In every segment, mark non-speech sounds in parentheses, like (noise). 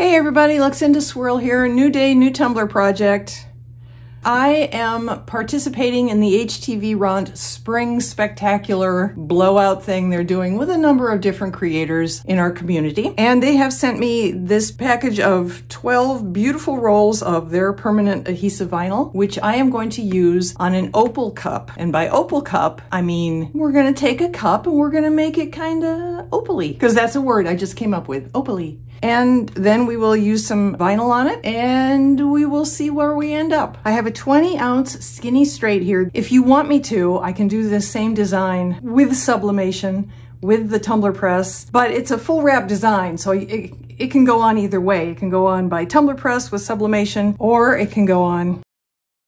Hey everybody, Luxinda Swirl here. New day, new tumbler project. I am participating in the HTV Ront Spring Spectacular blowout thing they're doing with a number of different creators in our community. And they have sent me this package of 12 beautiful rolls of their permanent adhesive vinyl, which I am going to use on an opal cup. And by opal cup, I mean we're going to take a cup and we're going to make it kind of opally, because that's a word I just came up with, opally. And then we will use some vinyl on it and we will see where we end up. I have a 20 ounce skinny straight here. If you want me to, I can do the same design with sublimation, with the tumbler press, but it's a full wrap design, so it, it can go on either way. It can go on by tumbler press with sublimation, or it can go on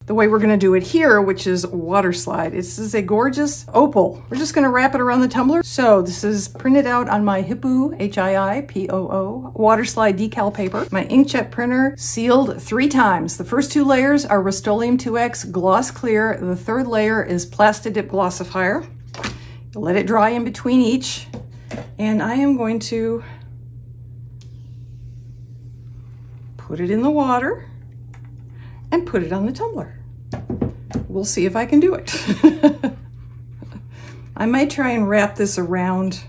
the way we're going to do it here, which is water slide. This is a gorgeous opal. We're just going to wrap it around the tumbler. So this is printed out on my Hiipoo, H-I-I-P-O-O, water slide decal paper. My inkjet printer sealed three times. The first two layers are Rust-Oleum 2X gloss clear. The third layer is Plastidip glossifier. Let it dry in between each. And I am going to put it in the water and put it on the tumbler. We'll see if I can do it. (laughs) I might try and wrap this around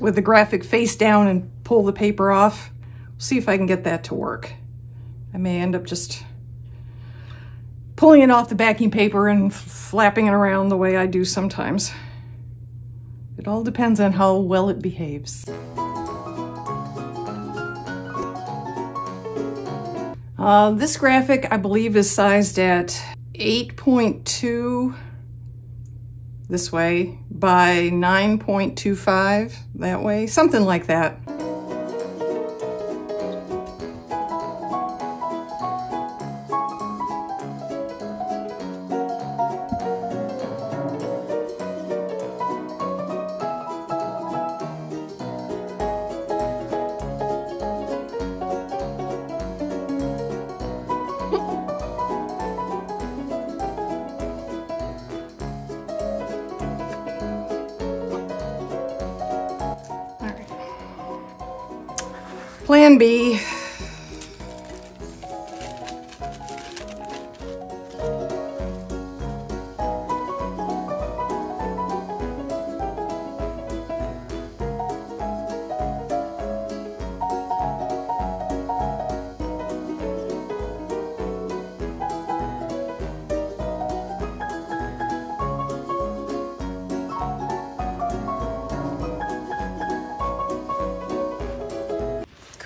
with the graphic face down and pull the paper off. See if I can get that to work. I may end up just pulling it off the backing paper and flapping it around the way I do sometimes. It all depends on how well it behaves. Uh, this graphic, I believe, is sized at 8.2 this way by 9.25 that way, something like that. Plan B.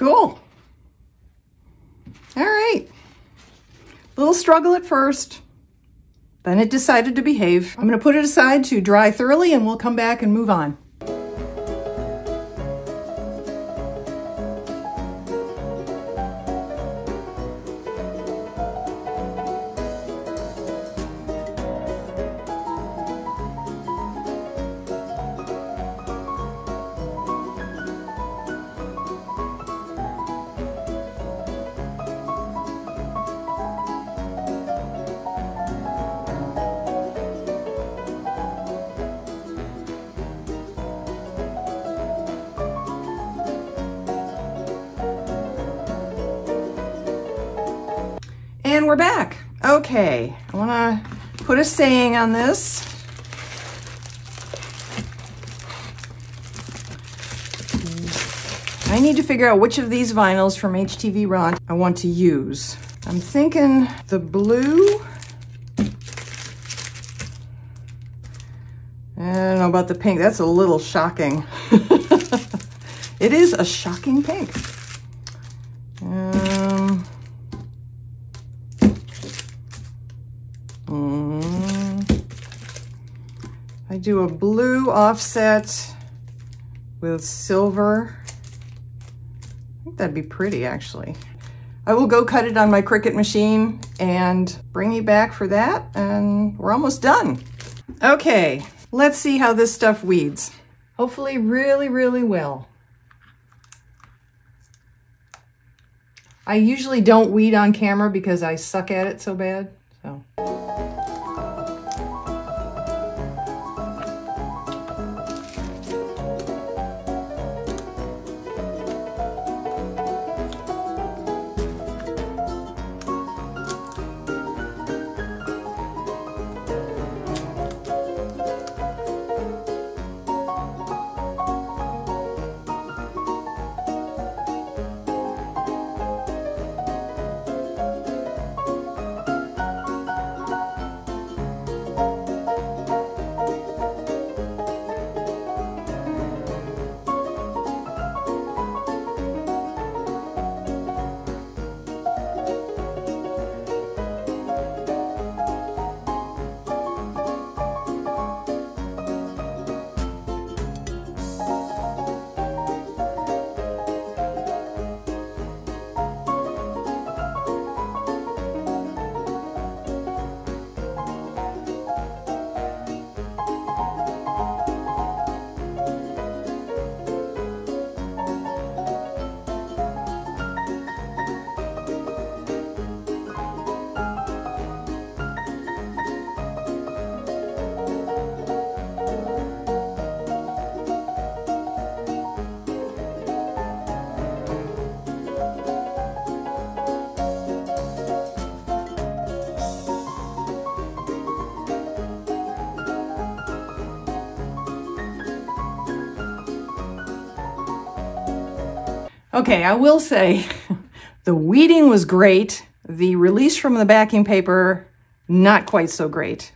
Cool. All right. Little struggle at first. Then it decided to behave. I'm going to put it aside to dry thoroughly and we'll come back and move on. And we're back. Okay, I want to put a saying on this. I need to figure out which of these vinyls from HTV Ront I want to use. I'm thinking the blue. I don't know about the pink. That's a little shocking. (laughs) it is a shocking pink. I do a blue offset with silver. I think that'd be pretty actually. I will go cut it on my Cricut machine and bring you back for that and we're almost done. Okay, let's see how this stuff weeds. Hopefully really, really well. I usually don't weed on camera because I suck at it so bad, so. Okay, I will say (laughs) the weeding was great. The release from the backing paper, not quite so great.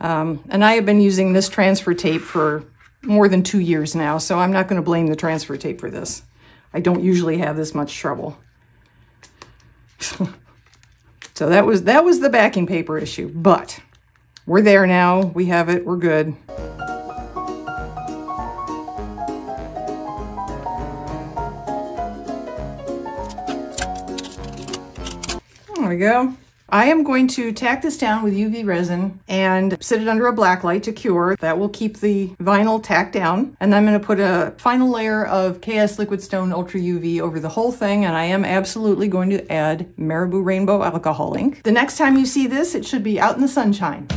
Um, and I have been using this transfer tape for more than two years now, so I'm not going to blame the transfer tape for this. I don't usually have this much trouble. (laughs) so that was that was the backing paper issue, but we're there now. We have it. We're good. There we go. I am going to tack this down with UV resin and sit it under a black light to cure. That will keep the vinyl tacked down. And I'm going to put a final layer of KS Liquid Stone Ultra UV over the whole thing. And I am absolutely going to add Marabu Rainbow Alcohol ink. The next time you see this, it should be out in the sunshine.